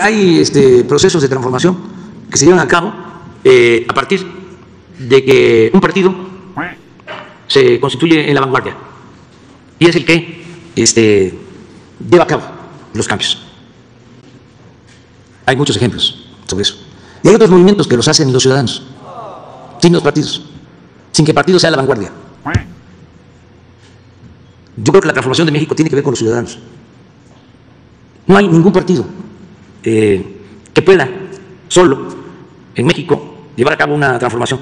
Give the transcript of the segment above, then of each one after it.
Hay este, procesos de transformación que se llevan a cabo eh, a partir de que un partido se constituye en la vanguardia y es el que este, lleva a cabo los cambios. Hay muchos ejemplos sobre eso. Y hay otros movimientos que los hacen los ciudadanos, sin los partidos, sin que el partido sea la vanguardia. Yo creo que la transformación de México tiene que ver con los ciudadanos. No hay ningún partido eh, que pueda solo en México llevar a cabo una transformación.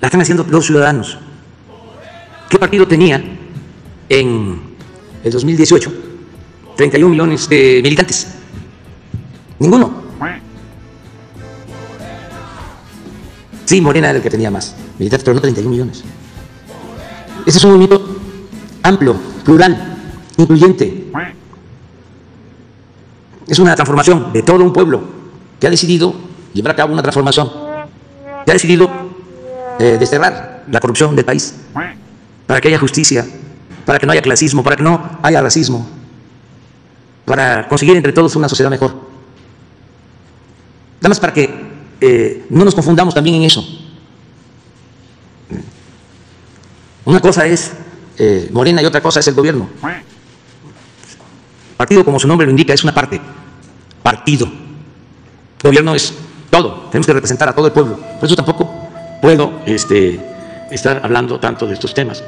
La están haciendo los ciudadanos. ¿Qué partido tenía en el 2018 31 millones de militantes? Ninguno. Sí, Morena era el que tenía más militantes, pero no 31 millones. Ese es un movimiento amplio, plural, incluyente. Es una transformación de todo un pueblo que ha decidido llevar a cabo una transformación, que ha decidido eh, desterrar la corrupción del país, para que haya justicia, para que no haya clasismo, para que no haya racismo, para conseguir entre todos una sociedad mejor. Nada más para que eh, no nos confundamos también en eso. Una cosa es eh, Morena y otra cosa es el gobierno. Partido, como su nombre lo indica, es una parte. Partido. Gobierno es todo. Tenemos que representar a todo el pueblo. Por eso tampoco puedo este, estar hablando tanto de estos temas.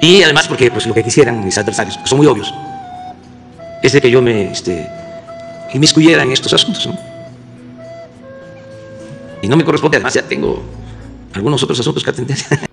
Y además porque pues, lo que quisieran mis adversarios, que son muy obvios, es de que yo me este, inmiscuyera en estos asuntos. Y no me corresponde, además ya tengo algunos otros asuntos que atender.